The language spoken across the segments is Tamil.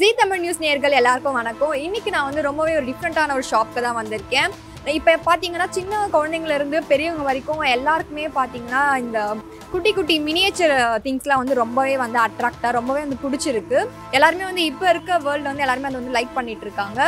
ஜி தமிழ் நியூஸ் நேர்கள் எல்லாருக்கும் வணக்கம். இன்னைக்கு நான் வந்து ரொம்பவே ஒரு டிஃப்ரெண்ட்டான ஒரு ஷாப்க்கு தான் வந்திருக்கேன். இப்போ பார்த்தீங்கன்னா சின்ன குழந்தைங்கலேருந்து பெரியவங்க வரைக்கும் எல்லாருக்குமே பார்த்தீங்கன்னா இந்த குட்டி குட்டி மினியேச்சர் திங்ஸ்லாம் வந்து ரொம்பவே வந்து அட்ராக்டாக ரொம்பவே வந்து பிடிச்சிருக்கு. எல்லாருமே வந்து இப்போ இருக்க வேர்ல்டு வந்து எல்லாருமே அதை வந்து லைக் பண்ணிட்டு இருக்காங்க.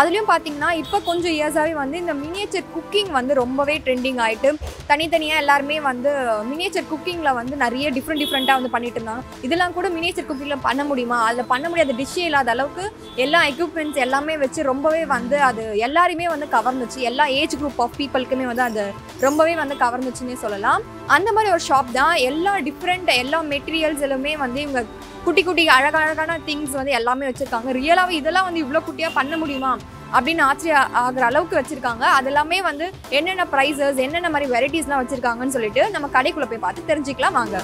அதுலேயும் பார்த்தீங்கன்னா இப்போ கொஞ்சம் இயர்ஸாகவே வந்து இந்த மினியேச்சர் குக்கிங் வந்து ரொம்பவே ட்ரெண்டிங் ஆகிட்டு தனித்தனியாக எல்லாருமே வந்து மினியேச்சர் குக்கிங்கில் வந்து நிறைய டிஃப்ரெண்ட் டிஃப்ரெண்ட்டாக வந்து பண்ணிட்டு இருந்தாங்க. இதெல்லாம் கூட மினியேச்சர் குக்கிங்கில் பண்ண முடியுமா? அதில் பண்ண முடியாத டிஷ்ஷே இல்லாத அளவுக்கு எல்லா எக்யூப்மெண்ட்ஸ் எல்லாமே வச்சு ரொம்பவே வந்து அது எல்லாருமே வந்து கவர்ந்துச்சு. எல்லா ஏஜ் குரூப் ஆஃப் பீப்புளுக்குமே வந்து அது ரொம்பவே வந்து கவர்ந்துச்சுன்னே சொல்லலாம். அந்த மாதிரி ஒரு ஷாப் தான். எல்லா டிஃப்ரெண்ட் எல்லா மெட்டீரியல்ஸ் எல்லாமே வந்து இவங்க குட்டி குட்டி அழகழகான திங்ஸ் வந்து எல்லாமே வச்சுருக்காங்க. ரியலாகவே இதெல்லாம் வந்து இவ்வளோ குட்டியாக பண்ண முடியுமா? அப்படின்னு ஆச்சரிய ஆகிற அளவுக்கு வச்சுருக்காங்க. அது எல்லாமே வந்து என்னென்ன ப்ரைஸஸ் என்னென்ன மாதிரி வெரைட்டிஸ்லாம் வச்சுருக்காங்கன்னு சொல்லிட்டு நம்ம கடைக்குள்ளே போய் பார்த்து தெரிஞ்சுக்கலாம். வாங்க.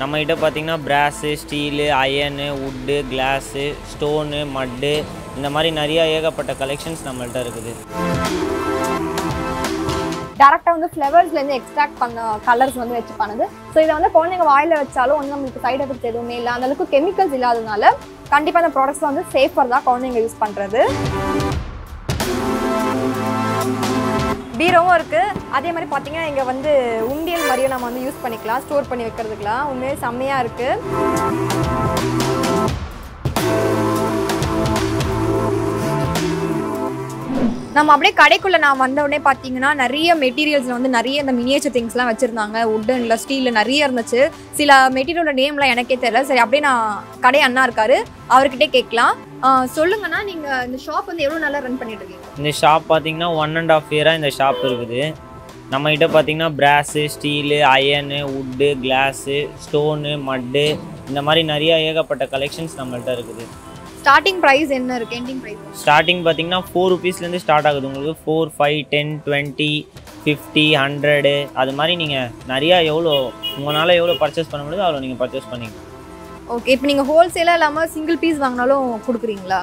நம்மகிட்ட பார்த்திங்கன்னா பார்த்தீங்கன்னா brass steel iron wood glass stone mud இந்த மாதிரி நிறைய ஏகப்பட்ட கலெக்ஷன்ஸ் நம்மள்ட்ட இருக்குது. டேரெக்டாக வந்து ஃப்ளவர்ஸ்லேருந்து எக்ஸ்ட்ராக்ட் பண்ண கலர்ஸ் வந்து வச்சு பண்ணுது ஸோ இதை வந்து குழந்தைங்க வாயில் வச்சாலும் வந்து நம்மளுக்கு சைடு எஃபெக்ட் எதுவுமே இல்லை. அந்த அளவுக்கு கெமிக்கல்ஸ் இல்லாததுனால கண்டிப்பாக அந்த ப்ராடக்ட்ஸ் வந்து சேஃபர் தான் குழந்தைங்க யூஸ் பண்ணுறது பீரோவும் இருக்குது அதே மாதிரி பார்த்தீங்கன்னா இங்கே வந்து உண்டியல் மாதிரியும் நம்ம வந்து யூஸ் பண்ணிக்கலாம். ஸ்டோர் பண்ணி வைக்கிறதுக்கெலாம் உண்மையே செம்மையாக இருக்குது நம்ம அப்படியே கடைக்குள்ளே நான் வந்த உடனே பார்த்தீங்கன்னா நிறைய மெட்டீரியல்ஸில் வந்து நிறைய இந்த மினியேச்சர் திங்ஸ்லாம் வச்சுருந்தாங்க. உட்டனில் ஸ்டீலில் நிறைய இருந்துச்சு. சில மெட்டீரியலோட நேம்லாம் எனக்கே தெரியல. சரி அப்படியே நான் கடை அண்ணா இருக்காரு. அவர்கிட்டே கேட்கலாம். ஆஹ் சொல்லுங்கண்ணா நீங்க இந்த ஷாப் வந்து எவ்வளவு நல்லா ரன் பண்ணிட்டு இருக்கீங்க? இந்த ஷாப் பார்த்தீங்கன்னா ஒன் அண்ட் ஆஃப் இயராக இந்த ஷாப் இருக்குது. நம்ம கிட்ட பார்த்தீங்கன்னா brass steel iron wood glass stone mud இந்த மாதிரி நிறைய ஏகப்பட்ட கலெக்ஷன்ஸ் நம்மள்ட்ட இருக்குது. ஸ்டார்டிங் பிரைஸ் என்ன இருக்கு? எண்டிங் பிரைஸ் ஸ்டார்டிங் பார்த்தீங்கன்னா ஃபோர் ருபீஸ்லேருந்து ஸ்டார்ட் ஆகுது. உங்களுக்கு four five ten twenty fifty hundred அது மாதிரி நீங்கள் நிறையா எவ்வளோ உங்களால் எவ்வளோ பர்ச்சேஸ் பண்ண முடியுதோ அவ்வளோ நீங்கள் பர்ச்சேஸ் பண்ணிக்கலாம். ஓகே இப்போ நீங்க ஹோல்சேலா இல்லாம சிங்கிள் பீஸ் வாங்கினாலும் கொடுக்குறீங்களா?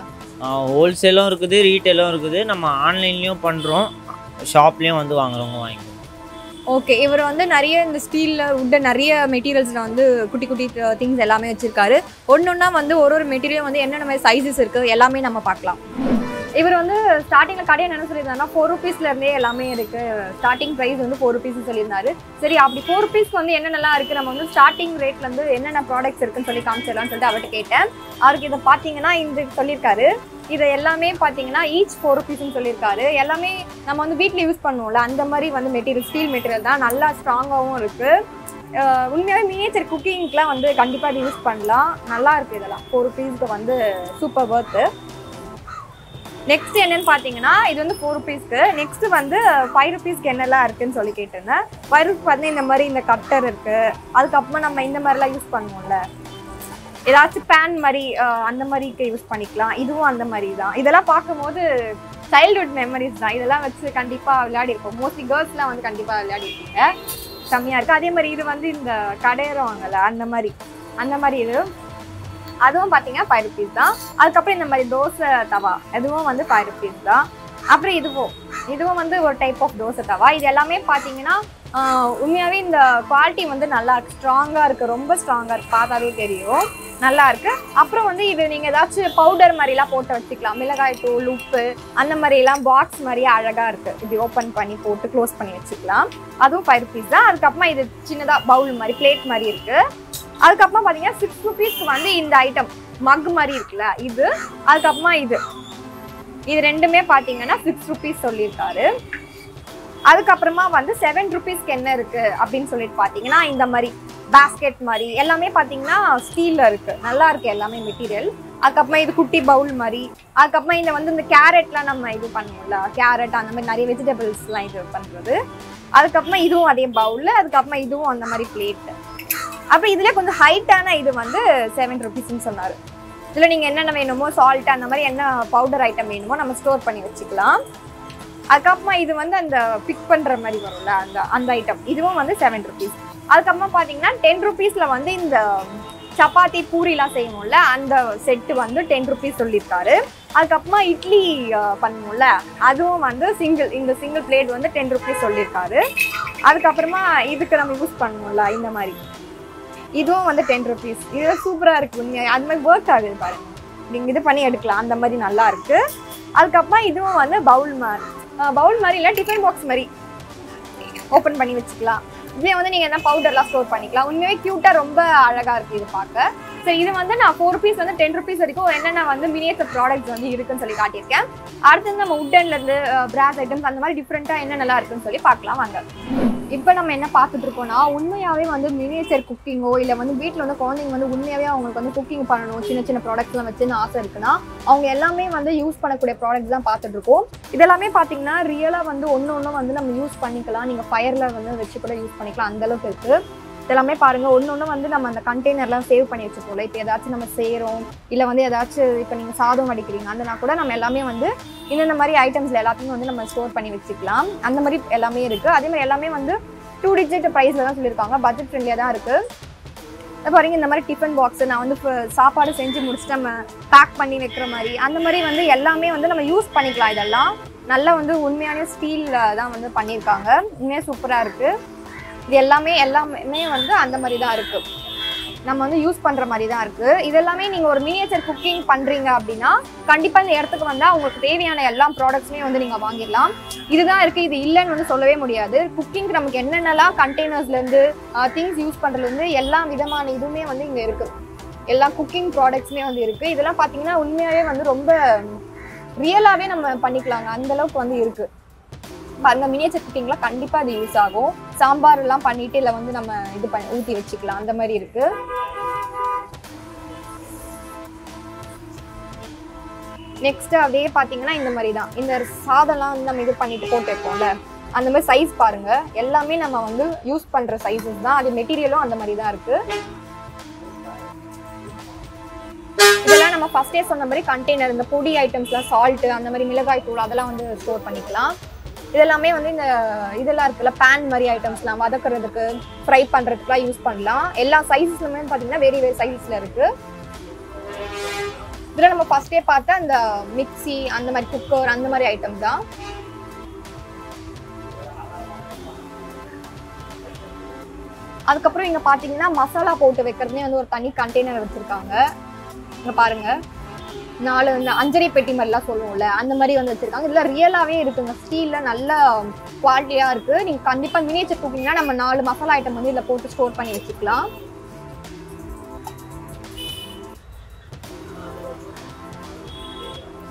ஹோல்சேலும் இருக்குது ரீட்டெயிலும் இருக்குது. நம்ம ஆன்லைன்லேயும் பண்ணுறோம் ஷாப்லேயும் வந்து வாங்குறவங்க வாங்கிக்கலாம் ஓகே இவர் வந்து நிறைய இந்த ஸ்டீலில் உட்ட நிறைய மெட்டீரியல்ஸில் வந்து குட்டி குட்டி திங்ஸ் எல்லாமே வச்சுருக்காரு. ஒன்று ஒன்றா வந்து ஒரு ஒரு மெட்டீரியல் வந்து என்னென்ன மாதிரி சைஸஸ் இருக்குது எல்லாமே நம்ம பார்க்கலாம். இவர் வந்து ஸ்டார்டிங்கில் கடையை என்ன சொல்லியிருந்தாருன்னா ஃபோர் ருபீஸ்லேருந்தே எல்லாமே இருக்குது ஸ்டார்டிங் ப்ரைஸ் வந்து ஃபோர் ருபீஸ் சொல்லியிருந்தாரு. சரி அப்படி ஃபோர் ருபீஸ்க்கு வந்து என்னென்னலாம் இருக்குது நம்ம வந்து ஸ்டார்டிங் ரேட்லேருந்து என்னென்ன ப்ராடக்ட்ஸ் இருக்குன்னு சொல்லி காமிச்சிடலாம்னு சொல்லிட்டு அவர்கிட்ட கேட்டேன். அவருக்கு இதை பார்த்தீங்கன்னா இந்த சொல்லியிருக்காரு. இதை எல்லாமே பார்த்தீங்கன்னா ஈச் ஃபோர் ருபீஸ்னு சொல்லியிருக்காரு. எல்லாமே நம்ம வந்து வீட்டில் யூஸ் பண்ணுவோம்ல அந்த மாதிரி வந்து மெட்டீரியல் ஸ்டீல் மெட்டீரியல் தான் நல்லா ஸ்ட்ராங்காகவும் இருக்குது உண்மையாகவே மினியேச்சர் குக்கிங்க்கெலாம் வந்து கண்டிப்பாக இது யூஸ் பண்ணலாம். நல்லா இருக்குது இதெல்லாம். ஃபோர் ருபீஸ்க்கு வந்து சூப்பர் ஒர்த்து நெக்ஸ்ட் என்னன்னு பார்த்தீங்கன்னா இது வந்து ஃபோர் ருபீஸ்க்கு நெக்ஸ்ட் வந்து ஃபைவ் ருபீஸ்க்கு என்னெல்லாம் இருக்குன்னு சொல்லி கேட்டிருந்தேன். ஃபைவ் ருபீஸ் வந்து இந்த மாதிரி இந்த கட்டர் இருக்கு. அதுக்கப்புறமா நம்ம இந்த மாதிரிலாம் யூஸ் பண்ணுவோம்ல. ஏதாச்சும் பேன் மாதிரி அந்த மாதிரிக்கு யூஸ் பண்ணிக்கலாம். இதுவும் அந்த மாதிரி தான். இதெல்லாம் பார்க்கும்போது சைல்ட்ஹுட் மெமரிஸ் தான். இதெல்லாம் வச்சு கண்டிப்பாக விளையாடி இருப்போம். மோஸ்ட்லி கேர்ள்ஸ்லாம் வந்து கண்டிப்பாக விளையாடி கம்மியாக இருக்குது அதே மாதிரி இது வந்து இந்த கடையிறவங்கள அந்த மாதிரி. அந்த மாதிரி இது. அதுவும் பார்த்தீங்கன்னா ஃபைவ் ருபீஸ் தான். அதுக்கப்புறம் இந்த மாதிரி தோசை தவா இதுவும் வந்து ஃபைவ் ருபீஸ் தான். அப்புறம் இதுவும் இதுவும் வந்து ஒரு டைப் ஆஃப் தோசை தவா. இது எல்லாமே பார்த்தீங்கன்னா உண்மையாகவே இந்த குவாலிட்டி வந்து நல்லா ஸ்ட்ராங்காக இருக்குது ரொம்ப ஸ்ட்ராங்காக இருக்குது பார்த்தாவே தெரியும். நல்லா இருக்கு. அப்புறம் வந்து இது நீங்கள் ஏதாச்சும் பவுடர் மாதிரிலாம் போட்டு வச்சுக்கலாம். மிளகாய் தூள் உப்பு அந்த மாதிரிலாம் பாக்ஸ் மாதிரியே அழகாக இருக்குது இது ஓப்பன் பண்ணி போட்டு க்ளோஸ் பண்ணி வச்சுக்கலாம். அதுவும் ஃபைவ் ருபீஸ் தான். அதுக்கப்புறமா இது சின்னதாக பவுல் மாதிரி பிளேட் மாதிரி இருக்குது அதுக்கப்புறமா பார்த்தீங்கன்னா சிக்ஸ் ருபீஸ்க்கு வந்து இந்த ஐட்டம் மக் மாதிரி இருக்குல்ல இது. அதுக்கப்புறமா இது. இது ரெண்டுமே பார்த்தீங்கன்னா சிக்ஸ் ருபீஸ் சொல்லியிருக்காரு. அதுக்கப்புறமா வந்து செவன் ருபீஸ்க்கு என்ன இருக்கு அப்படின்னு சொல்லிட்டு பார்த்தீங்கன்னா இந்த மாதிரி பேஸ்கெட் மாதிரி எல்லாமே பார்த்தீங்கன்னா ஸ்டீலில் இருக்கு. நல்லா இருக்கு எல்லாமே மெட்டீரியல் அதுக்கப்புறமா இது குட்டி பவுல் மாதிரி. அதுக்கப்புறமா இந்த வந்து இந்த கேரட்லாம் நம்ம இது பண்ணுவோம்ல கேரட் அந்த மாதிரி நிறைய வெஜிடபிள்ஸ்லாம் இது பண்ணுறது அதுக்கப்புறமா இதுவும் அதே பவுல் அதுக்கப்புறமா இதுவும் அந்த மாதிரி பிளேட்டு அப்புறம் இதுல கொஞ்சம் ஹைட்டான இது வந்து செவன் ருபீஸ்ன்னு சொன்னார். இதில் நீங்கள் என்னென்ன வேணுமோ சால்ட் அந்த மாதிரி என்ன பவுடர் ஐட்டம் வேணுமோ நம்ம ஸ்டோர் பண்ணி வச்சுக்கலாம். அதுக்கப்புறமா இது வந்து அந்த பிக் பண்ணுற மாதிரி வரும்ல அந்த அந்த ஐட்டம் இதுவும் வந்து செவன் ருபீஸ் அதுக்கப்புறமா பார்த்தீங்கன்னா டென் ருபீஸில் வந்து இந்த சப்பாத்தி பூரிலாம் செய்யணும்ல அந்த செட்டு வந்து டென் ருபீஸ் சொல்லியிருக்காரு. அதுக்கப்புறமா இட்லி பண்ணணும்ல அதுவும் வந்து சிங்கிள் இந்த சிங்கிள் பிளேட் வந்து டென் ருபீஸ் சொல்லியிருக்காரு. அதுக்கப்புறமா இதுக்கு நம்ம யூஸ் பண்ணுவோம்ல இந்த மாதிரி. இதுவும் வந்து டென் ருபீஸ் இது சூப்பராக இருக்கு. நீங்கள் அது மாதிரி ஒர்க் ஆகுது பாரு. நீங்கள் இது பண்ணி எடுக்கலாம். அந்த மாதிரி நல்லா இருக்கு. அதுக்கப்புறம் இதுவும் வந்து பவுல் மாதிரி பவுல் மாதிரி இல்லை டிஃபன் பாக்ஸ் மாதிரி ஓப்பன் பண்ணி வச்சுக்கலாம். இதுலேயே வந்து நீங்கள் என்ன பவுடர்லாம் ஸ்டோர் பண்ணிக்கலாம். உண்மையாகவே க்யூட்டாக ரொம்ப அழகாக இருக்குது இது பார்க்க. சரி இது வந்து நான் ஃபோர் ருபீஸ் வந்து டென் ருபீஸ் வரைக்கும் என்னென்ன வந்து மினியேச்சர் ப்ராடக்ட்ஸ் வந்து இருக்குன்னு சொல்லி காட்டியிருக்கேன். அடுத்து நம்ம உட்டன்லேருந்து பிராஸ் ஐட்டம்ஸ் அந்த மாதிரி டிஃப்ரெண்ட்டாக என்னென்னலாம் இருக்குன்னு சொல்லி பார்க்கலாம். வாங்க. இப்போ நம்ம என்ன பார்த்துட்டு இருக்கோம்னா உண்மையாகவே வந்து மினியேச்சர் குக்கிங்கோ இல்லை வந்து வீட்டில் வந்து குழந்தைங்க வந்து உண்மையாகவே அவங்களுக்கு வந்து குக்கிங் பண்ணணும் சின்ன சின்ன ப்ராடக்ட்ஸ்லாம் வச்சுன்னு ஆசை இருக்குன்னா அவங்க எல்லாமே வந்து யூஸ் பண்ணக்கூடிய ப்ராடக்ட்ஸ் தான் பார்த்துட்டு இருக்கோம். இதெல்லாமே பார்த்தீங்கன்னா ரியலாக வந்து ஒன்று ஒன்றும் வந்து நம்ம யூஸ் பண்ணிக்கலாம். நீங்கள் ஃபயரில் வந்து வச்சு கூட யூஸ் பண்ணிக்கலாம். அந்தளவுக்கு இருக்குது இதெல்லாமே பாருங்க. ஒன்று ஒன்று வந்து நம்ம அந்த கண்டெய்னர்லாம் சேவ் பண்ணி வச்சுப்போம்ல இப்போ ஏதாச்சும் நம்ம செய்கிறோம் இல்லை வந்து ஏதாச்சும் இப்போ நீங்கள் சாதம் அடிக்கிறீங்க அந்தனா கூட நம்ம எல்லாமே வந்து இந்தந்த மாதிரி ஐட்டம்ஸில் எல்லாத்தையும் வந்து நம்ம ஸ்டோர் பண்ணி வச்சுக்கலாம். அந்த மாதிரி எல்லாமே இருக்குது அதே மாதிரி எல்லாமே வந்து டூ டிஜிட் ப்ரைஸில் தான் சொல்லியிருக்காங்க. பட்ஜெட் ஃப்ரெண்ட்லியாக தான் இருக்குது இப்போ பாருங்க இந்த மாதிரி டிஃபன் பாக்ஸ் நான் வந்து சாப்பாடு செஞ்சு முடிச்சுட்டு நம்ம பேக் பண்ணி வைக்கிற மாதிரி அந்த மாதிரி வந்து எல்லாமே வந்து நம்ம யூஸ் பண்ணிக்கலாம். இதெல்லாம் நல்லா வந்து உண்மையான ஸ்டீலில் தான் வந்து பண்ணியிருக்காங்க. உண்மையாக சூப்பராக இருக்குது இது எல்லாமே எல்லாமே வந்து அந்த மாதிரி தான் இருக்குது நம்ம வந்து யூஸ் பண்ணுற மாதிரி தான் இருக்குது இதெல்லாமே நீங்கள் ஒரு மினியேச்சர் குக்கிங் பண்ணுறீங்க அப்படின்னா கண்டிப்பாக இந்த இடத்துக்கு வந்தால் உங்களுக்கு தேவையான எல்லா ப்ராடக்ட்ஸுமே வந்து நீங்கள் வாங்கிடலாம். இதுதான் இருக்குது இது இல்லைன்னு வந்து சொல்லவே முடியாது. குக்கிங்க்கு நமக்கு என்னென்னலாம் கண்டெய்னர்ஸ்லேருந்து திங்ஸ் யூஸ் பண்ணுறதுலேருந்து எல்லா விதமான இதுவுமே வந்து இங்கே இருக்குது எல்லா குக்கிங் ப்ராடக்ட்ஸுமே வந்து இருக்குது இதெல்லாம் பார்த்தீங்கன்னா உண்மையாகவே வந்து ரொம்ப ரியலாகவே நம்ம பண்ணிக்கலாங்க. அந்தளவுக்கு வந்து இருக்குது அந்த மினியேச்சர் குக்கிங்லாம் கண்டிப்பாக அது யூஸ் ஆகும். சாம்பார் எல்லாம் பண்ணிட்டு இல்லை வந்து நம்ம இது பண்ணி ஊற்றி வச்சுக்கலாம். அந்த மாதிரி இருக்கு. நெக்ஸ்ட் அப்படியே பார்த்தீங்கன்னா இந்த மாதிரி தான். இந்த சாதம்லாம் வந்து நம்ம இது பண்ணிட்டு போட்டு வைப்போம்ல. அந்த மாதிரி சைஸ் பாருங்க. எல்லாமே நம்ம வந்து யூஸ் பண்ற சைஸஸ் தான். அது மெட்டீரியலும் அந்த மாதிரி தான் இருக்கு. இதெல்லாம் நம்ம ஃபர்ஸ்டே சொன்ன மாதிரி கண்டெய்னர் இந்த பொடி ஐட்டம்ஸ்லாம் சால்ட்டு அந்த மாதிரி மிளகாய் தூள் அதெல்லாம் வந்து ஸ்டோர் பண்ணிக்கலாம். இதெல்லாமே வந்து இந்த இதெல்லாம் இருக்குல்ல பேன் மாதிரி ஐட்டம்ஸ்லாம் வதக்குறதுக்கு ஃப்ரை பண்ணுறதுக்குலாம் யூஸ் பண்ணலாம். எல்லா சைஸஸ்லுமே பார்த்தீங்கன்னா வேறு வேறு சைஸஸில் இருக்கு. இதில் நம்ம ஃபர்ஸ்டே பார்த்த அந்த மிக்ஸி அந்த மாதிரி குக்கர் அந்த மாதிரி ஐட்டம் தான். அதுக்கப்புறம் இங்கே பார்த்தீங்கன்னா மசாலா போட்டு வைக்கிறதுனே வந்து ஒரு தனி கண்டெய்னர் வச்சுருக்காங்க. இங்கே பாருங்க. நாலு இந்த அஞ்சரை பெட்டி மாதிரிலாம் சொல்லுவோம்ல அந்த மாதிரி வந்து வச்சிருக்காங்க. இதெல்லாம் ரியலாகவே இருக்குங்க. ஸ்டீலில் நல்ல குவாலிட்டியாக இருக்குது நீங்கள் கண்டிப்பாக மினியேச்சர் குக்கிங்னா நம்ம நாலு மசாலா ஐட்டம் வந்து இதில் போட்டு ஸ்டோர் பண்ணி வச்சுக்கலாம்.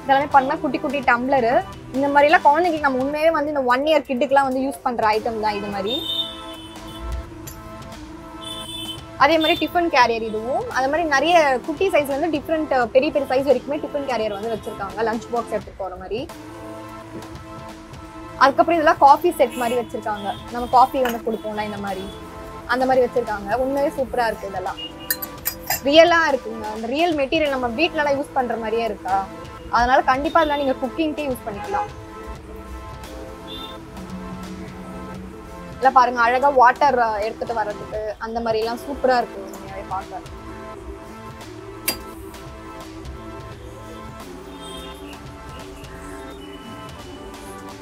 இதெல்லாமே பண்ணால் குட்டி குட்டி டம்ளரு இந்த மாதிரிலாம் குழந்தைங்களுக்கு நம்ம உண்மையே வந்து இந்த ஒன் இயர் கிட்டுக்கெலாம் வந்து யூஸ் பண்ணுற ஐட்டம் தான் இது மாதிரி. அதே மாதிரி டிஃபன் கேரியர் இதுவும். அதே மாதிரி நிறைய குட்டி சைஸ் வந்து டிஃப்ரெண்ட் பெரிய பெரிய சைஸ் வரைக்குமே டிஃபன் கேரியர் வந்து வச்சிருக்காங்க. லஞ்ச் பாக்ஸ் எடுத்து போற மாதிரி. அதுக்கப்புறம் இதெல்லாம் காஃபி செட் மாதிரி வச்சிருக்காங்க. நம்ம காஃபி வந்து கொடுப்போம்ல இந்த மாதிரி. அந்த மாதிரி வச்சிருக்காங்க. உண்மையே சூப்பரா இருக்கு இதெல்லாம். ரியலா இருக்குங்க. அந்த ரியல் மெட்டீரியல் நம்ம வீட்லலாம் யூஸ் பண்ற மாதிரியே இருக்கா? அதனால கண்டிப்பா இதெல்லாம் நீங்க குக்கிங்க்கே யூஸ் பண்ணிக்கலாம். இல்லை பாருங்க அழகா வாட்டர் எடுத்துட்டு வர்றதுக்கு அந்த மாதிரி எல்லாம் சூப்பரா இருக்கு. பார்க்க.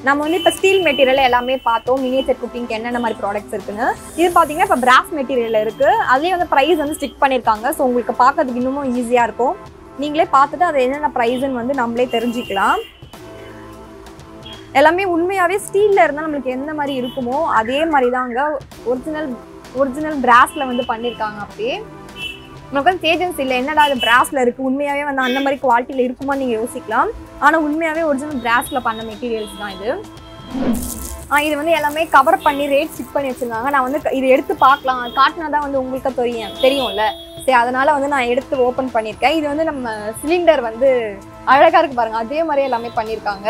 நம்ம வந்து இப்போ ஸ்டீல் மெட்டீரியல் எல்லாமே பார்த்தோம். மினியேச்சர் குக்கிங்க்கு என்னென்ன மாதிரி ப்ராடக்ட்ஸ் இருக்குன்னு. இது பார்த்தீங்கன்னா இப்போ பிராஸ் மெட்டீரியல் இருக்கு. அதுலேயே வந்து ப்ரைஸ் வந்து ஸ்டிக் பண்ணியிருக்காங்க ஸோ உங்களுக்கு பார்க்கறதுக்கு இன்னமும் ஈஸியாக இருக்கும். நீங்களே பார்த்துட்டு அது என்னென்ன ப்ரைஸுன்னு வந்து நம்மளே தெரிஞ்சுக்கலாம். எல்லாமே உண்மையாகவே ஸ்டீலில் இருந்தால் நம்மளுக்கு எந்த மாதிரி இருக்குமோ அதே மாதிரி தாங்க ஒரிஜினல் ஒரிஜினல் பிராஸில் வந்து பண்ணியிருக்காங்க அப்படியே நமக்கு வந்து தேஜன்ஸ் இல்லை என்னடா அது பிராஸில் இருக்குது உண்மையாகவே வந்து அந்த மாதிரி குவாலிட்டியில் இருக்குமா நீங்கள் யோசிக்கலாம். ஆனால் உண்மையாகவே ஒரிஜினல் பிராஸில் பண்ண மெட்டீரியல்ஸ் தான் இது. இது வந்து எல்லாமே கவர் பண்ணி ரேட் ஃபிட் பண்ணி வச்சுருந்தாங்க. நான் வந்து இது எடுத்து பார்க்கலாம். காட்டினா தான் வந்து உங்களுக்கு தெரியும் தெரியும்ல. சரி அதனால் வந்து நான் எடுத்து ஓப்பன் பண்ணியிருக்கேன். இது வந்து நம்ம சிலிண்டர் வந்து அழகாக இருக்குது பாருங்கள் அதே மாதிரி எல்லாமே பண்ணியிருக்காங்க.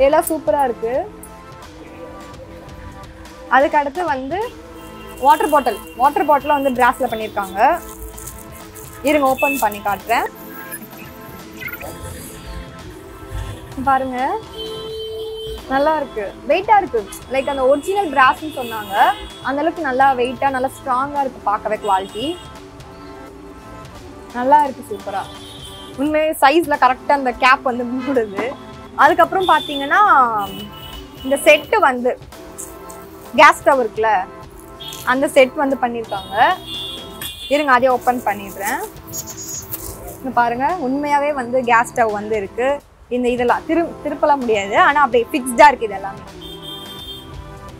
இதெல்லாம் சூப்பராக இருக்கு. அதுக்கு அடுத்து வந்து வாட்டர் பாட்டில் வாட்டர் பாட்டிலாக வந்து பிராஸில் பண்ணியிருக்காங்க இருங்க ஓப்பன் பண்ணி காட்டுறேன். பாருங்க. நல்லா இருக்கு. வெயிட்டா இருக்கு. லைக் அந்த ஒரிஜினல் பிராஸ்ன்னு சொன்னாங்க. அந்த அளவுக்கு நல்லா வெயிட்டா நல்லா ஸ்ட்ராங்கா இருக்கு பார்க்கவே குவாலிட்டி நல்லா இருக்கு சூப்பரா. உண்மையே சைஸில் கரெக்டாக அந்த கேப் வந்து மூடுது. அதுக்கப்புறம் பார்த்தீங்கன்னா இந்த செட்டு வந்து கேஸ் ஸ்டவ் இருக்குல்ல அந்த செட் வந்து பண்ணியிருக்காங்க இருங்க அதே ஓப்பன் பண்ணிடுறேன். பாருங்கள் உண்மையாகவே வந்து கேஸ் ஸ்டவ் வந்து இருக்குது இந்த இதெல்லாம் திரு திருப்பலாம் முடியாது. ஆனால் அப்படியே ஃபிக்ஸ்டாக இருக்குது இதெல்லாமே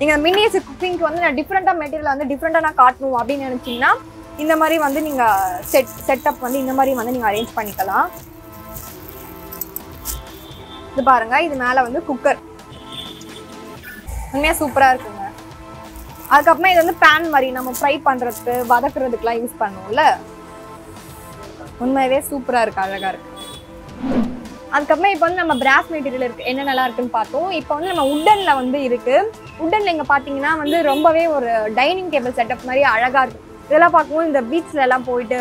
நீங்கள் மினியஸ் குக்கிங்க்கு வந்து நான் டிஃப்ரெண்ட்டாக மெட்டீரியல் வந்து டிஃப்ரெண்ட்டாக நான் காட்டணும் அப்படின்னு நினச்சிங்கன்னா இந்த மாதிரி வந்து நீங்கள் செட் செட்டப் வந்து இந்த மாதிரி வந்து நீங்கள் அரேஞ்ச் பண்ணிக்கலாம். இது பாருங்க இது மேலே வந்து குக்கர் உண்மையாக சூப்பராக இருக்குங்க. அதுக்கப்புறமா இது வந்து பேன் மாதிரி நம்ம ஃப்ரை பண்ணுறதுக்கு வதக்குறதுக்குலாம் யூஸ் பண்ணுவோம்ல. உண்மையாகவே சூப்பராக இருக்குது அழகாக இருக்கு. அதுக்கப்புறமா இப்போ வந்து நம்ம பிராஸ் மெட்டீரியல் இருக்கு என்னென்னலாம் இருக்குன்னு பார்த்தோம். இப்போ வந்து நம்ம உட்டனில் வந்து இருக்குது உட்டனில் இங்கே பார்த்தீங்கன்னா வந்து ரொம்பவே ஒரு டைனிங் டேபிள் செட்டப் மாதிரி அழகாக இருக்குது இதெல்லாம் பார்க்கும்போது இந்த பீச்சில் எல்லாம் போயிட்டு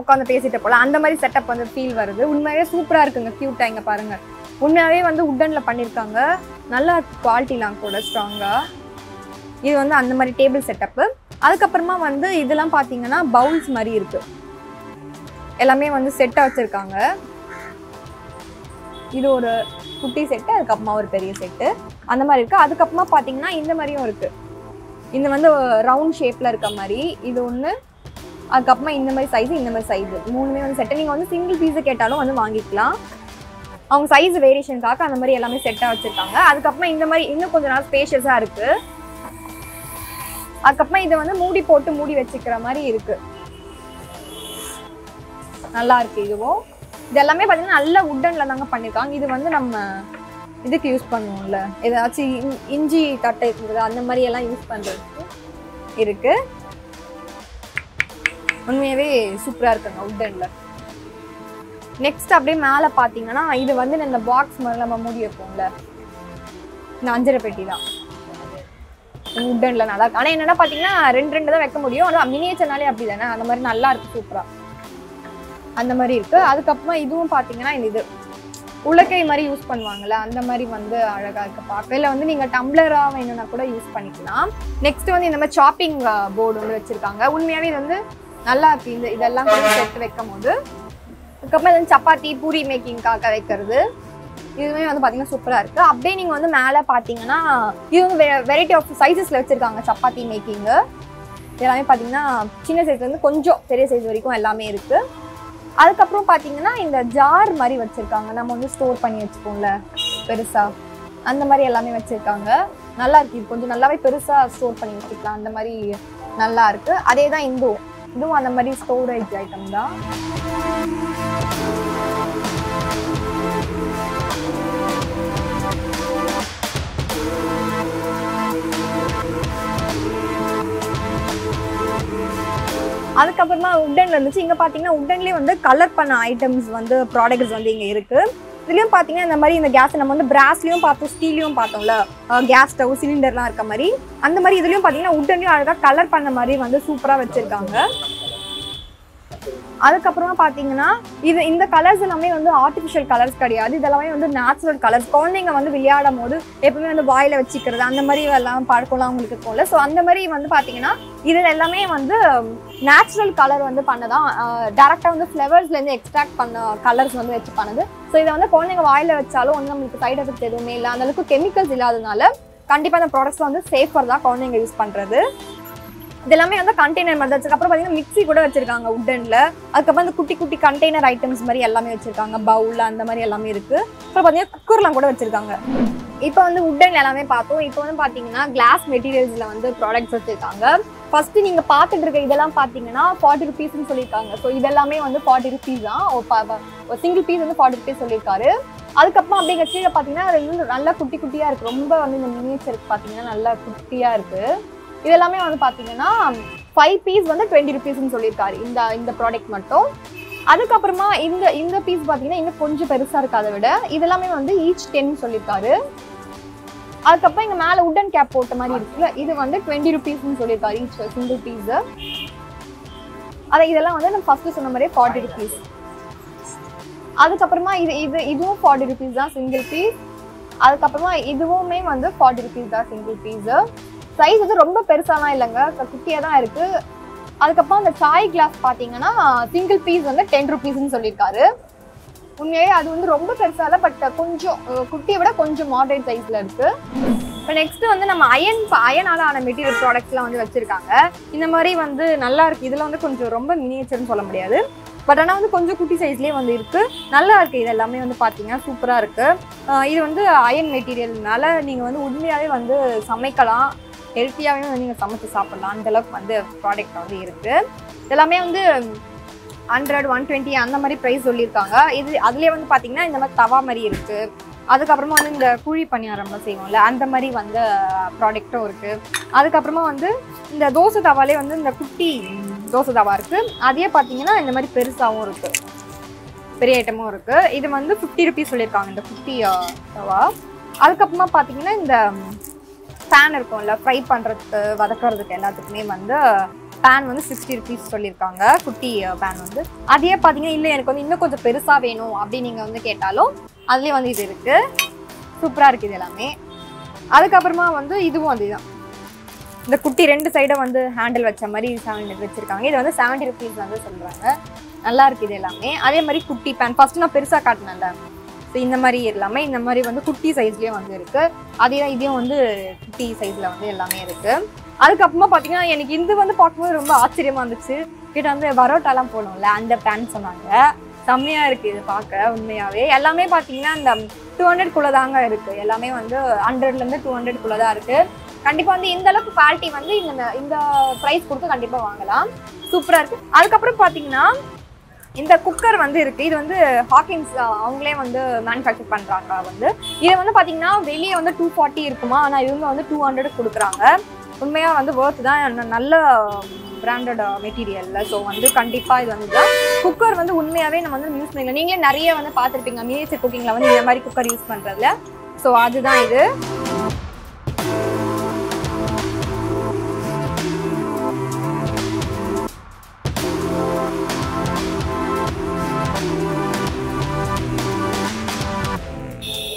உட்காந்து பேசிட்டு போகலாம் அந்த மாதிரி செட்டப் வந்து ஃபீல் வருது. உண்மையாகவே சூப்பராக இருக்குங்க. க்யூட்டாக இங்கே பாருங்க. உண்மையாகவே வந்து உட்டனில் பண்ணியிருக்காங்க நல்லா குவாலிட்டிலாம் கூட ஸ்ட்ராங்காக இது வந்து அந்த மாதிரி டேபிள் செட்டப்பு அதுக்கப்புறமா வந்து இதெல்லாம் பார்த்தீங்கன்னா பவுல்ஸ் மாதிரி இருக்கு. எல்லாமே வந்து செட்டாக வச்சுருக்காங்க. இது ஒரு குட்டி செட்டு அதுக்கப்புறமா ஒரு பெரிய செட்டு அந்த மாதிரி இருக்குது அதுக்கப்புறமா பார்த்தீங்கன்னா இந்த மாதிரியும் இருக்குது இந்த வந்து ரவுண்ட் ஷேப்பில் இருக்க மாதிரி. இது ஒன்று அதுக்கப்புறமா இந்த மாதிரி சைஸ் இந்த மாதிரி சைஸ் மூணுமே வந்து செட்டு நீங்கள் வந்து சிங்கிள் பீஸை கேட்டாலும் வந்து வாங்கிக்கலாம். அவங்க சைஸ் வேரியேஷனுக்காக அந்த மாதிரி எல்லாமே செட்டாக வச்சுருக்காங்க. அதுக்கப்புறமா இந்த மாதிரி இன்னும் கொஞ்சம் நாள் ஸ்பேஷியஸாக இருக்குது அதுக்கப்புறமா இதை வந்து மூடி போட்டு மூடி வச்சுக்கிற மாதிரி இருக்குது நல்லா இருக்குது இதுவும். இது எல்லாமே பார்த்தீங்கன்னா நல்ல உட்டனில் தாங்க பண்ணியிருக்காங்க இது வந்து நம்ம இதுக்கு யூஸ் பண்ணுவோம்ல. ஏதாச்சும் இன்- இஞ்சி தட்டை இருக்குது அந்த மாதிரி எல்லாம் யூஸ் பண்ணுறதுக்கு இருக்குது உண்மையாகவே சூப்பராக இருக்குங்க உட்டனில் நெக்ஸ்ட் அப்படியே மேலே பார்த்தீங்கன்னா இது வந்து இந்த பாக்ஸ் மாதிரி நம்ம மூடி வைப்போம்ல. இந்த அஞ்சரை பெட்டி தான். உட்டனில் நல்லா இருக்கு. ஆனால் என்னென்னா பார்த்தீங்கன்னா ரெண்டு ரெண்டு தான் வைக்க முடியும். ஆனால் மினியேச்சர்னாலே அப்படி தானே அந்த மாதிரி நல்லா இருக்கு சூப்பராக அந்த மாதிரி இருக்குது அதுக்கப்புறமா இதுவும் பார்த்தீங்கன்னா இந்த இது. உலக்கை மாதிரி யூஸ் பண்ணுவாங்கள்ல அந்த மாதிரி வந்து அழகாக இருக்கு பார்க்க. இல்லை வந்து நீங்கள் டம்ளராக வேணும்னா கூட யூஸ் பண்ணிக்கலாம். நெக்ஸ்ட் வந்து இந்த மாதிரி ஷாப்பிங் போர்டு வந்து வச்சிருக்காங்க. உண்மையாகவே இது வந்து நல்லா இருக்கு. இந்த இதெல்லாம் கூட செட் வைக்கும் போது அதுக்கப்புறம் இது சப்பாத்தி பூரி மேக்கிங்காக வைக்கிறது இதுவுமே வந்து பார்த்தீங்கன்னா சூப்பராக இருக்குது அப்படியே நீங்கள் வந்து மேலே பார்த்தீங்கன்னா இது வந்து வெரைட்டி ஆஃப் சைஸஸில் வச்சுருக்காங்க சப்பாத்தி மேக்கிங்கு எல்லாமே பார்த்தீங்கன்னா சின்ன சைஸ்லேருந்து கொஞ்சம் பெரிய சைஸ் வரைக்கும் எல்லாமே இருக்குது அதுக்கப்புறம் பார்த்தீங்கன்னா இந்த ஜார் மாதிரி வச்சுருக்காங்க. நம்ம வந்து ஸ்டோர் பண்ணி வச்சுப்போம்ல பெருசாக அந்த மாதிரி எல்லாமே வச்சுருக்காங்க. நல்லா இருக்கு. இது கொஞ்சம் நல்லாவே பெருசாக ஸ்டோர் பண்ணி வச்சுக்கலாம். அந்த மாதிரி நல்லா இருக்கு. அதே தான் இதுவும் இதுவும் அந்த மாதிரி ஸ்டோரேஜ் ஐட்டம் தான். அதுக்கப்புறமா உட்டன்ல இருந்துச்சு. இங்க பாத்தீங்கன்னா உட்டன்லயே வந்து கலர் பண்ண ஐட்டம்ஸ் வந்து ப்ராடக்ட்ஸ் வந்து இங்க இருக்கு. இதுலயும் பாத்தீங்கன்னா இந்த மாதிரி இந்த கேஸ் நம்ம வந்து பிராஸ்லயும் பார்த்தோம் ஸ்டீலையும் பார்த்தோம்ல. கேஸ் ஸ்டவ் சிலிண்டர்லாம் இருக்க மாதிரி. அந்த மாதிரி இதுலயும் பாத்தீங்கன்னா உட்டன்லயும் அழகா கலர் பண்ண மாதிரி வந்து சூப்பரா வச்சிருக்காங்க. அதுக்கப்புறமா பார்த்தீங்கன்னா இது இந்த கலர்ஸ் எல்லாமே வந்து ஆர்டிஃபிஷியல் கலர்ஸ் கிடையாது. இதெல்லாமே வந்து நேச்சுரல் கலர்ஸ் குழந்தைங்க வந்து விளையாடும் போது எப்பவுமே வந்து வாயில வச்சுக்கிறது அந்த மாதிரி எல்லாம் பழக்கம்லாம் அவங்களுக்கு இருக்கும்ல. ஸோ அந்த மாதிரி வந்து பார்த்தீங்கன்னா இதில் எல்லாமே வந்து நேச்சுரல் கலர் வந்து பண்ணதான் டேரெக்டாக வந்து ஃப்ளவர்ஸ்லேருந்து எக்ஸ்ட்ராக்ட் பண்ண கலர்ஸ் வந்து வச்சு பண்ணுது. ஸோ இதை வந்து குழந்தைங்க வாயில வச்சாலும் வந்து நம்மளுக்கு சைட் எஃபெக்ட் எதுவுமே இல்லை. அந்த அளவுக்கு கெமிக்கல்ஸ் இல்லாததுனால கண்டிப்பாக இந்த ப்ராடக்ட்ஸ் வந்து சேஃபர் தான் குழந்தைங்க யூஸ் பண்ணுறது இது எல்லாமே வந்து கண்டெய்னர் மாதிரி தான் அப்புறம் பார்த்தீங்கன்னா மிக்ஸி கூட வச்சிருக்காங்க உட்டனில் அதுக்கப்புறம் அந்த குட்டி குட்டி கண்டெய்னர் ஐட்டம்ஸ் மாதிரி எல்லாமே வச்சிருக்காங்க. பவுல் அந்த மாதிரி எல்லாமே இருக்கு. அப்புறம் பார்த்தீங்கன்னா குக்கர்லாம் கூட வச்சிருக்காங்க. இப்போ வந்து உட்டன் எல்லாமே பார்த்தோம். இப்போ வந்து பார்த்தீங்கன்னா கிளாஸ் மெட்டீரியல்ஸில் வந்து ப்ராடக்ட்ஸ் வச்சிருக்காங்க. ஃபர்ஸ்ட் நீங்கள் பார்த்துட்டு இருக்க இதெல்லாம் பார்த்தீங்கன்னா ஃபார்ட்டி ருபீஸ்னு சொல்லியிருக்காங்க. ஸோ இதெல்லாமே வந்து ஃபார்ட்டி ருபீஸ் தான். ஒரு சிங்கிள் பீஸ் வந்து ஃபார்ட்டி ருபீஸ் சொல்லியிருக்காரு. அதுக்கப்புறம் அப்படிங்க கீழே பார்த்தீங்கன்னா அது நல்லா குட்டி குட்டியாக இருக்குது ரொம்ப வந்து இந்த மினியேச்சருக்கு பார்த்தீங்கன்னா நல்லா குட்டியாக இருக்குது இது எல்லாமே வந்து பார்த்தீங்கன்னா ஃபைவ் பீஸ் வந்து டுவெண்ட்டி ருபீஸ்னு சொல்லியிருக்காரு. இந்த இந்த ப்ராடக்ட் மட்டும். அதுக்கப்புறமா இந்த இந்த பீஸ் பார்த்தீங்கன்னா இன்னும் கொஞ்சம் பெருசாக இருக்கு அதை விட இதெல்லாமே வந்து ஈச் டென் சொல்லியிருக்காரு. அதுக்கப்புறம் இங்கே மேலே உட்டன் கேப் போட்ட மாதிரி இருக்குல்ல இது வந்து டுவெண்ட்டி ருபீஸ்னு சொல்லியிருக்காரு ஈச் சிங்கிள் பீஸு அதை இதெல்லாம் வந்து நம்ம ஃபர்ஸ்ட் சொன்ன மாதிரியே ஃபார்ட்டி ருபீஸ் அதுக்கப்புறமா இது இது இதுவும் ஃபார்ட்டி ருபீஸ் தான் சிங்கிள் பீஸ் அதுக்கப்புறமா இதுவுமே வந்து ஃபார்ட்டி ருபீஸ் தான் சிங்கிள் பீஸு சைஸ் வந்து ரொம்ப பெருசாலாம் இல்லைங்க. குட்டியாக தான் இருக்கு. அதுக்கப்புறம் அந்த சாய் கிளாஸ் பார்த்தீங்கன்னா சிங்கிள் பீஸ் வந்து டென் ருபீஸ்ன்னு சொல்லியிருக்காரு. உண்மையாகவே அது வந்து ரொம்ப பெருசாக இல்லை பட் கொஞ்சம் குட்டியை விட கொஞ்சம் மாடரேட் சைஸில் இருக்குது இப்போ நெக்ஸ்ட்டு வந்து நம்ம அயன் அயனால் ஆன மெட்டீரியல் ப்ராடக்ட்ஸ்லாம் வந்து வச்சுருக்காங்க. இந்த மாதிரி வந்து நல்லா இருக்குது இதில் வந்து கொஞ்சம் ரொம்ப மினியேச்சர்னு சொல்ல முடியாது. பட் ஆனால் வந்து கொஞ்சம் குட்டி சைஸ்லேயே வந்து இருக்குது நல்லா இருக்குது இது எல்லாமே வந்து பார்த்தீங்கன்னா சூப்பராக இருக்குது இது வந்து அயன் மெட்டீரியல்னால நீங்கள் வந்து உண்மையாகவே வந்து சமைக்கலாம். ஹெல்த்தியாகவே வந்து நீங்கள் சமைச்சு சாப்பிட்லாம். அந்தளவுக்கு வந்து ப்ராடக்ட் வந்து இருக்குது எல்லாமே வந்து ஹண்ட்ரட் ஒன் டுவெண்ட்டி அந்த மாதிரி ப்ரைஸ் சொல்லியிருக்காங்க. இது அதுலேயே வந்து பார்த்தீங்கன்னா இந்த மாதிரி தவா மாதிரி இருக்குது அதுக்கப்புறமா வந்து இந்த குழி பணியாரம்லாம் செய்வோம்ல அந்த மாதிரி வந்து ப்ராடக்ட்டும் இருக்குது அதுக்கப்புறமா வந்து இந்த தோசை தவாலே வந்து இந்த குட்டி தோசை தவா இருக்குது அதே பார்த்தீங்கன்னா இந்த மாதிரி பெருசாகவும் இருக்குது பெரிய ஐட்டமும் இருக்குது இது வந்து ஃபிஃப்டி ருபீஸ் சொல்லியிருக்காங்க இந்த குட்டி தவா. அதுக்கப்புறமா பார்த்தீங்கன்னா இந்த பேன் இருக்கும்ல ஃப்ரை பண்ணுறதுக்கு வதக்குறதுக்கு எல்லாத்துக்குமே வந்து பேன் வந்து சிக்ஸ்டி ருபீஸ் சொல்லியிருக்காங்க. குட்டி பேன் வந்து. அதே பார்த்தீங்கன்னா இல்லை எனக்கு வந்து இன்னும் கொஞ்சம் பெருசாக வேணும் அப்படின்னு நீங்கள் வந்து கேட்டாலும் அதுலேயே வந்து இது இருக்குது சூப்பராக இருக்குது இது எல்லாமே. அதுக்கப்புறமா வந்து இதுவும் அதுதான். இந்த குட்டி ரெண்டு சைடை வந்து ஹேண்டில் வச்ச மாதிரி செவன் வச்சுருக்காங்க. இது வந்து செவன்டி ருபீஸ் வந்து சொல்கிறாங்க நல்லா இருக்குது இது எல்லாமே. அதே மாதிரி குட்டி பேன் ஃபஸ்ட்டு நான் பெருசாக காட்டினேன்ல. ஸோ இந்த மாதிரி எல்லாமே இந்த மாதிரி வந்து குட்டி சைஸ்லேயே வந்து இருக்குது அதே இதையும் வந்து குட்டி சைஸில் வந்து எல்லாமே இருக்குது அதுக்கப்புறமா பார்த்தீங்கன்னா எனக்கு இது வந்து பார்க்கும்போது ரொம்ப ஆச்சரியமா இருந்துச்சு. கிட்ட வந்து பரோட்டாலாம் போடும்ல அந்த பேன் சொன்னாங்க. செம்மையாக இருக்குது இது பார்க்க உண்மையாகவே எல்லாமே பார்த்தீங்கன்னா இந்த டூ ஹண்ட்ரட் தாங்க இருக்குது எல்லாமே வந்து ஹண்ட்ரட்லேருந்து டூ ஹண்ட்ரட் தான் இருக்குது கண்டிப்பாக வந்து இந்த அளவுக்கு குவாலிட்டி வந்து இந்த இந்த ப்ரைஸ் கொடுத்து கண்டிப்பாக வாங்கலாம். சூப்பராக இருக்குது அதுக்கப்புறம் பார்த்தீங்கன்னா இந்த குக்கர் வந்து இருக்கு. இது வந்து ஹாக்கின்ஸ் அவங்களே வந்து மேனுஃபேக்சர் பண்றாங்க வந்து. இது வந்து பாத்தீங்கன்னா வெளியே வந்து டூ ஃபார்ட்டி இருக்குமா? ஆனா இவங்க வந்து டூ ஹண்ட்ரட் கொடுக்குறாங்க. உண்மையா வந்து ஒர்த் தான். நல்ல பிராண்டட் மெட்டீரியல்ல ஸோ வந்து கண்டிப்பா இது வந்து குக்கர் வந்து உண்மையாவே நம்ம வந்து யூஸ் பண்ணிக்கலாம் நீங்களே நிறைய வந்து பார்த்துருப்பீங்க மினியேச்சர் குக்கிங்ல வந்து இந்த மாதிரி குக்கர் யூஸ் பண்றதுல. ஸோ அதுதான் இது.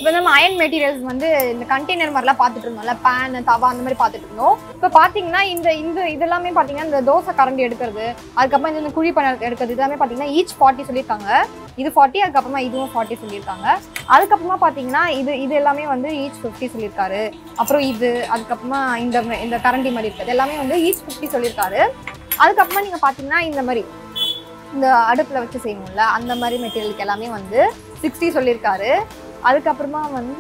இப்போ நம்ம அயன் மெட்டீரியல்ஸ் வந்து இந்த கண்டெய்னர் மாதிரிலாம் பார்த்துட்டு இருந்தோம்ல பேன் தவா அந்த மாதிரி பார்த்துட்டு இருந்தோம் இப்போ பார்த்தீங்கன்னா இந்த இந்த இதெல்லாமே பார்த்தீங்கன்னா இந்த தோசை கரண்டி எடுக்கிறது அதுக்கப்புறம் இந்த குழி பண்ண எடுக்கிறது இதெல்லாமே பார்த்தீங்கன்னா ஈச் ஃபார்ட்டி சொல்லியிருக்காங்க. இது ஃபார்ட்டி அதுக்கப்புறமா இதுவும் ஃபார்ட்டி சொல்லியிருக்காங்க. அதுக்கப்புறமா பார்த்தீங்கன்னா இது இது எல்லாமே வந்து ஈச் ஃபிஃப்டி சொல்லியிருக்காரு. அப்புறம் இது அதுக்கப்புறமா இந்த ம- இந்த கரண்டி மாதிரி இருக்குது. எல்லாமே வந்து ஈச் ஃபிஃப்டி சொல்லியிருக்காரு. அதுக்கப்புறமா நீங்கள் பார்த்தீங்கன்னா இந்த மாதிரி இந்த அடுப்பில் வச்சு செய்யணும்ல அந்த மாதிரி மெட்டீரியலுக்கு எல்லாமே வந்து சிக்ஸ்டி சொல்லியிருக்காரு. அதுக்கப்புறமா வந்து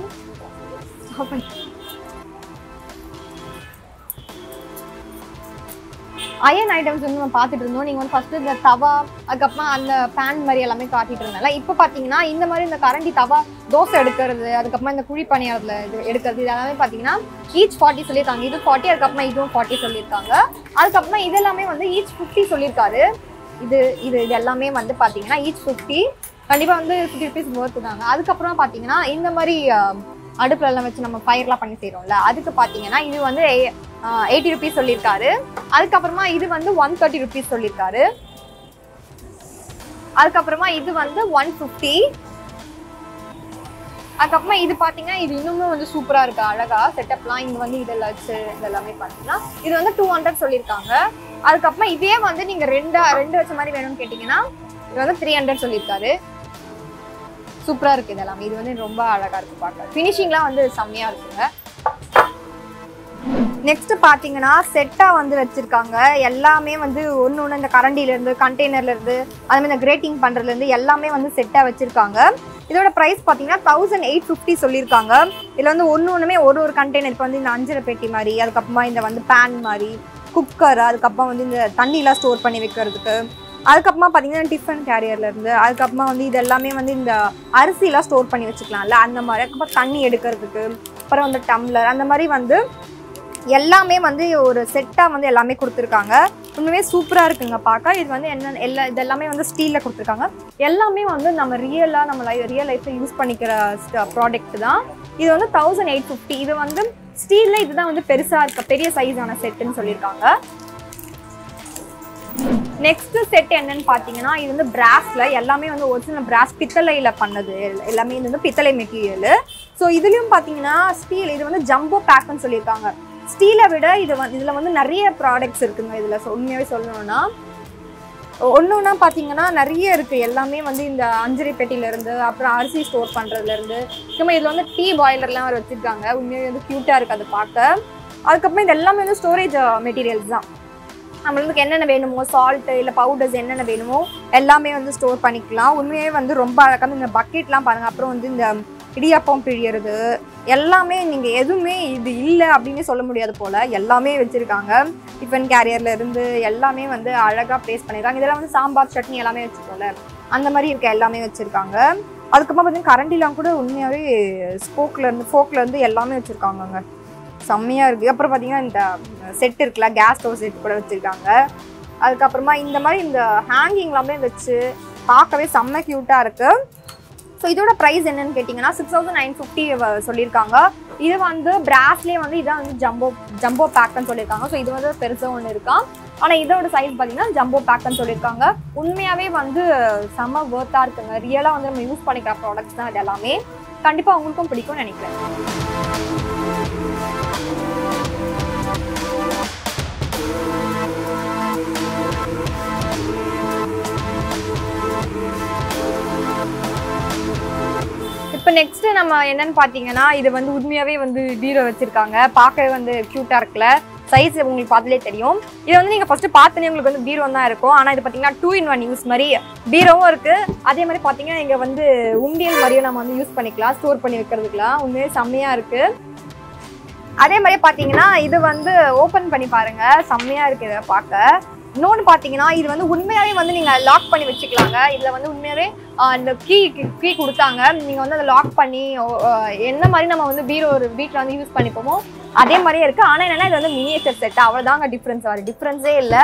அயன் ஐட்டம்ஸ் வந்து நம்ம பார்த்துட்டு இருந்தோம். நீங்கள் வந்து ஃபஸ்ட்டு இந்த தவா அதுக்கப்புறமா அந்த பேன் மாதிரி எல்லாமே காட்டிட்டு இருந்தேன் இப்போ பார்த்தீங்கன்னா இந்த மாதிரி இந்த கரண்டி தவா தோசை எடுக்கிறது அதுக்கப்புறமா இந்த குழி பணியாரத்தில் இது எடுக்கிறது இது எல்லாமே பார்த்தீங்கன்னா ஈச் ஃபார்ட்டி சொல்லியிருக்காங்க. இது ஃபார்ட்டி அதுக்கப்புறமா இதுவும் ஃபார்ட்டி சொல்லியிருக்காங்க. அதுக்கப்புறமா இது எல்லாமே வந்து ஈச் ஃபிஃப்டி சொல்லியிருக்காரு. இது இது இது எல்லாமே வந்து பார்த்தீங்கன்னா ஈச் ஃபிஃப்டி கண்டிப்பாக வந்து ஃபிஃப்டி ருபீஸ் ஒர்த்து தாங்க. அதுக்கப்புறம் பார்த்தீங்கன்னா இந்த மாதிரி அஹ், அடுப்புல எல்லாம் வச்சு நம்ம ஃபயர்லாம் பண்ணி செய்கிறோம்ல அதுக்கு பார்த்தீங்கன்னா இது வந்து எயிட்டி ருபீஸ் சொல்லியிருக்காரு. அதுக்கப்புறமா இது வந்து ஒன் தேர்ட்டி ருபீஸ் சொல்லியிருக்காரு. அதுக்கப்புறமா இது வந்து ஒன் ஃபிஃப்டி அதுக்கப்புறமா இது பார்த்தீங்கன்னா இது இன்னுமே வந்து சூப்பராக இருக்கு. அழகா செட்டப்லாம் இங்கே வந்து இதெல்லாம் வச்சு இதெல்லாமே பார்த்தீங்கன்னா இது வந்து டூ ஹண்ட்ரட் சொல்லியிருக்காங்க. அதுக்கப்புறமா இதே வந்து நீங்கள் ரெண்டா ரெண்டு வச்ச மாதிரி வேணும்னு கேட்டிங்கன்னா இது வந்து த்ரீ ஹண்ட்ரட் சொல்லியிருக்காரு. சூப்பராக இருக்குது இதெல்லாம். இது வந்து ரொம்ப அழகாக இருக்குது பார்க்க ஃபினிஷிங்லாம் வந்து செம்மையாக இருக்குங்க. நெக்ஸ்ட் பார்த்தீங்கன்னா செட்டாக வந்து வச்சுருக்காங்க. எல்லாமே வந்து ஒன்று ஒன்று இந்த கரண்டிலேருந்து கண்டெய்னர்லேருந்து அதே மாதிரி இந்த கிரேட்டிங் பண்ணுறதுலேருந்து எல்லாமே வந்து செட்டாக வச்சுருக்காங்க. இதோட ப்ரைஸ் பார்த்தீங்கன்னா தௌசண்ட் எயிட் ஃபிஃப்டி சொல்லியிருக்காங்க இதில் வந்து ஒன்று ஒன்றுமே ஒரு ஒரு கண்டெய்னர் இப்போ வந்து இந்த அஞ்சரை பெட்டி மாதிரி அதுக்கப்புறமா இந்த வந்து பேன் மாதிரி குக்கர் அதுக்கப்புறம் வந்து இந்த தண்ணிலாம் ஸ்டோர் பண்ணி வைக்கிறதுக்கு. அதுக்கப்புறமா பார்த்தீங்கன்னா டிஃபன் கேரியர்லேருந்து அதுக்கப்புறமா வந்து இது எல்லாமே வந்து இந்த அரிசிலாம் ஸ்டோர் பண்ணி வச்சுக்கலாம்ல அந்த மாதிரி. அதுக்கப்புறம் தண்ணி எடுக்கிறதுக்கு அப்புறம் வந்து டம்ளர் அந்த மாதிரி வந்து எல்லாமே வந்து ஒரு செட்டாக வந்து எல்லாமே கொடுத்துருக்காங்க. உண்மையே சூப்பராக இருக்குங்க பார்க்க இது வந்து என்ன எல்லா இது எல்லாமே வந்து ஸ்டீலில் கொடுத்துருக்காங்க. எல்லாமே வந்து நம்ம ரியலாக நம்ம லை ரியல் லைஃப்பில் யூஸ் பண்ணிக்கிற ப்ராடக்ட் தான். இது வந்து தௌசண்ட் எயிட் ஃபிஃப்டி இது வந்து ஸ்டீலில் இதுதான் வந்து பெருசாக இருக்க பெரிய சைஸான செட்டுன்னு சொல்லியிருக்காங்க. நெக்ஸ்ட் செட் என்னன்னு பார்த்தீங்கன்னா இது வந்து பிராஸ்ல எல்லாமே வந்து ஒரிஜினல் பிராஸ் பித்தளையில பண்ணது. எல்- எல்லாமே இது வந்து பித்தளை மெட்டீரியல் ஸோ இதுலயும் பார்த்தீங்கன்னா ஸ்டீல் இது வந்து ஜம்போ பேக்னு சொல்லியிருக்காங்க. ஸ்டீலை விட இது வந்து இதில் வந்து நிறைய ப்ராடக்ட்ஸ் இருக்குங்க இதில். உண்மையாகவே சொல்லணும்னா ஒன்று ஒன்றா பார்த்தீங்கன்னா நிறைய இருக்குது எல்லாமே வந்து இந்த அஞ்சரி பெட்டியிலேருந்து அப்புறம் அரிசி ஸ்டோர் பண்ணுறதுலேருந்து சும்மா இதில் வந்து டீ பாய்லர்லாம் வேறு வச்சுருக்காங்க. உண்மையாகவே வந்து க்யூட்டாக இருக்குது அதை பார்க்க. அதுக்கப்புறம் இது எல்லாமே வந்து ஸ்டோரேஜ் மெட்டீரியல்ஸ் uh, தான். நம்மளுக்கு என்னென்ன வேணுமோ சால்ட்டு இல்லை பவுடர்ஸ் என்னென்ன வேணுமோ எல்லாமே வந்து ஸ்டோர் பண்ணிக்கலாம். உண்மையாகவே வந்து ரொம்ப அழகாக இந்த பக்கெட்லாம் பாருங்கள் அப்புறம் வந்து இந்த இடியாப்பம் பிழியறது எல்லாமே நீங்கள் எதுவுமே இது இல்லை அப்படின்னு சொல்ல முடியாது போல். எல்லாமே வச்சுருக்காங்க. டிஃபன் கேரியர்ல இருந்து எல்லாமே வந்து அழகாக ப்ளேஸ் பண்ணியிருக்காங்க இதெல்லாம் வந்து சாம்பார் சட்னி எல்லாமே வச்சுருக்கோம்ல. அந்த மாதிரி இருக்க எல்லாமே வச்சுருக்காங்க. அதுக்கப்புறம் பார்த்தீங்கன்னா கரண்டிலாம் கூட உண்மையாகவே ஸ்போக்கில் இருந்து ஃபோக்கில் இருந்து எல்லாமே வச்சுருக்காங்கங்க. செம்மையாக இருக்குது அப்புறம் பார்த்தீங்கன்னா இந்த செட் இருக்குல்ல கேஸ் ஸ்டவ் செட் கூட வச்சுருக்காங்க. அதுக்கப்புறமா இந்த மாதிரி இந்த ஹேங்கிங்லாமே வச்சு பார்க்கவே செம்ம க்யூட்டாக இருக்குது ஸோ இதோட ப்ரைஸ் என்னன்னு கேட்டிங்கன்னா சிக்ஸ் தௌசண்ட் நைன் ஃபிஃப்டி சொல்லியிருக்காங்க. இது வந்து பிராஸ்லேயே வந்து இதான் வந்து ஜம்போ ஜம்போ பேக்குன்னு சொல்லியிருக்காங்க. ஸோ இது வந்து பெருசாக ஒன்று இருக்கான் ஆனால் இதோட சைஸ் பார்த்தீங்கன்னா ஜம்போ பேக்குன்னு சொல்லியிருக்காங்க. உண்மையாகவே வந்து செம்ம ஒர்த்தாக இருக்குங்க. ரியலாக வந்து நம்ம யூஸ் பண்ணிக்கிற ப்ராடக்ட்ஸ் தான் இது எல்லாமே. கண்டிப்பாக உங்களுக்கும் பிடிக்கும்னு நினைக்கிறேன். இப்போ நெக்ஸ்ட் நம்ம என்னன்னு பார்த்தீங்கன்னா இது வந்து உண்மையாகவே வந்து பீரோ வச்சிருக்காங்க. பார்க்கவே வந்து க்யூட்டாக இருக்குல்ல. சைஸ் உங்களுக்கு பார்த்தாலே தெரியும். இது வந்து நீங்கள் ஃபஸ்ட்டு பார்த்தனே உங்களுக்கு வந்து பீரோ தான் இருக்கும். ஆனால் இது பார்த்தீங்கன்னா டூ இன் ஒன் யூஸ் மாதிரி பீரோவும் இருக்குது அதே மாதிரி பார்த்தீங்கன்னா இங்கே வந்து உண்டியல் மாதிரியும் நம்ம வந்து யூஸ் பண்ணிக்கலாம். ஸ்டோர் பண்ணி வைக்கிறதுக்கெலாம் உண்மையே செம்மையாக இருக்குது அதே மாதிரி பார்த்தீங்கன்னா இது வந்து ஓப்பன் பண்ணி பாருங்கள் செம்மையாக இருக்குது இதை பார்க்க. இன்னொன்று பார்த்தீங்கன்னா இது வந்து உண்மையாகவே வந்து நீங்கள் லாக் பண்ணி வச்சுக்கலாங்க. இதில் வந்து உண்மையாகவே அந்த கீ கீ கொடுத்தாங்க. நீங்கள் வந்து அதை லாக் பண்ணி ஓ, என்ன மாதிரி நம்ம வந்து பீரோ ஒரு வீட்டில் வந்து யூஸ் பண்ணிப்போமோ அதே மாதிரியே இருக்குது ஆனால் என்னென்னா இது வந்து மினியேச்சர் செட் அவ்வளோதாங்க டிஃப்ரென்ஸ் வரும் டிஃப்ரென்ஸே இல்லை.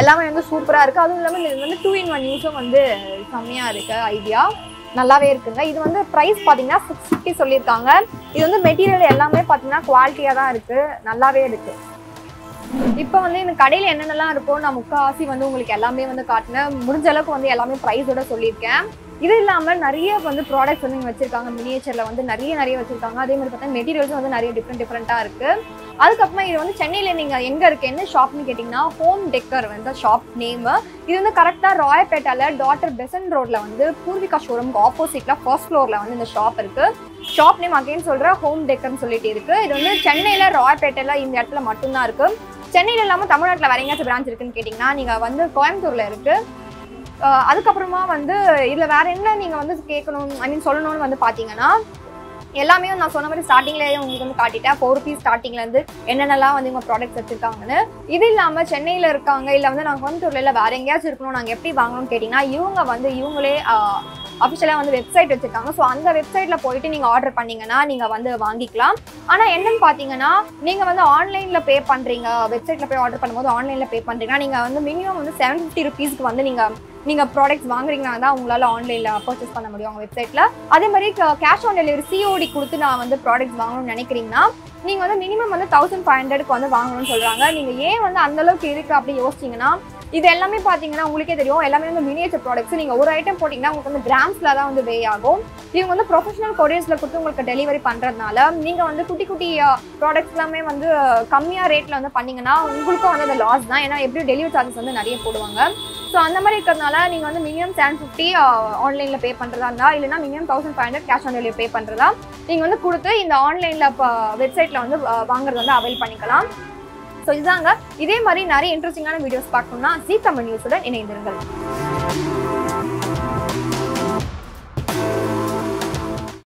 எல்லாமே வந்து சூப்பராக இருக்குது அதுவும் இல்லாமல் இது வந்து டூ இன் ஒன் யூஸும் வந்து செம்மையாக இருக்குது ஐடியா நல்லாவே இருக்குங்க. இது வந்து ப்ரைஸ் பார்த்தீங்கன்னா சிக்ஸ் ஃபிஃப்டி சொல்லியிருக்காங்க. இது வந்து மெட்டீரியல் எல்லாமே பார்த்தீங்கன்னா குவாலிட்டியாக தான் இருக்குது நல்லாவே இருக்குது இப்போ வந்து இந்த கடையில் என்னென்னலாம் இருக்கோ நான் முக்கால்வாசி வந்து உங்களுக்கு எல்லாமே வந்து காட்டினேன் முடிஞ்ச அளவுக்கு வந்து எல்லாமே ப்ரைஸோட சொல்லியிருக்கேன். இது இல்லாமல் நிறைய வந்து ப்ராடக்ட்ஸ் வந்து இங்கே வச்சிருக்காங்க. மினியேச்சரில் வந்து நிறைய நிறைய வச்சிருக்காங்க. அதே மாதிரி பார்த்தா மெட்டீரியல்ஸும் வந்து நிறைய டிஃப்ரெண்ட் டிஃப்ரெண்ட்டாக இருக்குது அதுக்கப்புறமா இது வந்து சென்னையில் நீங்கள் எங்கே இருக்கு என்ன ஷாப்னு கேட்டிங்கன்னா ஹோம் டெக்கர் வந்து ஷாப் நேமு இது வந்து கரெக்டாக ராயப்பேட்டாவில் டாக்டர் பெசன் ரோட்டில் வந்து பூர்விகா ஷோரூம்க்கு ஆப்போசிட்டில் ஃபர்ஸ்ட் ஃப்ளோரில் வந்து இந்த ஷாப் இருக்குது ஷாப் நேம் அகைன் சொல்கிற ஹோம் டெக்கர்னு சொல்லிட்டு இருக்குது இது வந்து சென்னையில் ராயப்பேட்டையில் இந்த இடத்துல மட்டும்தான் இருக்குது சென்னையில் இல்லாமல் தமிழ்நாட்டில் வேற எங்கேயாச்சும் பிரான்ச் இருக்குன்னு கேட்டிங்கன்னா நீங்கள் வந்து கோயம்புத்தூரில் இருக்குது அதுக்கப்புறமா வந்து இதில் வேறு என்ன நீங்கள் வந்து கேட்கணும் ஐ மீன் சொல்லணும்னு வந்து பார்த்தீங்கன்னா எல்லாமே நான் சொன்ன மாதிரி ஸ்டார்டிங்லேயே உங்களுக்கு வந்து காட்டிட்டேன். ஃபோர் ருபீஸ் ஸ்டார்டிங்லேருந்து என்னென்னலாம் வந்து இவங்க ப்ராடக்ட்ஸ் வச்சிருக்காங்கன்னு இது இல்லாமல் சென்னையில் இருக்காங்க இல்லை வந்து நாங்கள் கோயம்புத்தூர்ல இல்லை வேறு எங்கேயாச்சும் இருக்கணும் நாங்கள் எப்படி வாங்கணும்னு கேட்டிங்கன்னா இவங்க வந்து இவங்களே அஃபிஷியலாக வந்து வெப்சைட் வச்சுருக்காங்க. ஸோ அந்த வெப்சைட்டில் போயிட்டு நீங்கள் ஆர்டர் பண்ணிங்கன்னா நீங்கள் வந்து வாங்கிக்கலாம். ஆனால் என்னன்னு பார்த்தீங்கன்னா நீங்கள் வந்து ஆன்லைனில் பே பண்ணுறீங்க வெப்சைட்டில் போய் ஆர்டர் பண்ணும்போது ஆன்லைனில் பே பண்ணுறீங்கன்னா நீங்கள் வந்து மினிமம் வந்து செவன் ஃபிஃப்டி ருபீஸ்க்கு வந்து நீங்கள் நீங்கள் ப்ராடக்ட்ஸ் வாங்குறீங்கன்னா தான் உங்களால் ஆன்லைனில் பர்ச்சேஸ் பண்ண முடியும் அவங்க வெப்சைட்டில் அதே மாதிரி கேஷ் ஆன் டெலிவரி சிஓடி கொடுத்து நான் வந்து ப்ராடக்ட்ஸ் வாங்கணும்னு நினைக்கிறீங்கன்னா நீங்கள் வந்து மினிமம் வந்து தௌசண்ட் ஃபைவ் ஹண்ட்ரடுக்கு வந்து வாங்கணும்னு சொல்கிறாங்க நீங்கள் ஏன் வந்து அந்தளவுக்கு இருக்குது அப்படி யோசிச்சிங்கன்னா இது எல்லாமே பார்த்தீங்கன்னா உங்களுக்கே தெரியும். எல்லாமே வந்து மினியேச்சர் ப்ராடக்ட்ஸ் நீங்கள் ஒரு ஐட்டம் போட்டிங்கன்னா உங்களுக்கு வந்து கிராம்ஸில் தான் வந்து வே ஆகும். இவங்க வந்து ப்ரொஃபஷனல் கொரியர்ஸில் கொடுத்து உங்களுக்கு டெலிவரி பண்ணுறதுனால நீங்கள் வந்து குட்டி குட்டி ப்ராடக்ட்ஸ் எல்லாமே வந்து கம்மியாக ரேட்டில் வந்து பண்ணிங்கன்னா உங்களுக்கும் வந்து அந்த லாஸ் தான். ஏன்னா எப்படியும் டெலிவரி சார்ஜஸ் வந்து நிறைய போடுவாங்க. ஸோ அந்த மாதிரி இருக்கிறதுனால நீங்கள் வந்து மினிமம் செவன் ஃபிஃப்டி ஆன்லைனில் பே பண்ணுறதா இருந்தால் இல்லைனா minimum thousand five hundred cash on delivery pay பண்ணுறதா நீங்கள் வந்து கொடுத்து இந்த ஆன்லைனில் இப்போ வெப்சைட்டில் வந்து வாங்குறது வந்து அவைல் பண்ணிக்கலாம். ஸோ இதாங்க இதே மாதிரி நிறைய இன்ட்ரெஸ்டிங்கான வீடியோஸ் பார்க்கணும்னா ஜி தமிழ் நியூஸுடன் இணைந்திருங்கள்.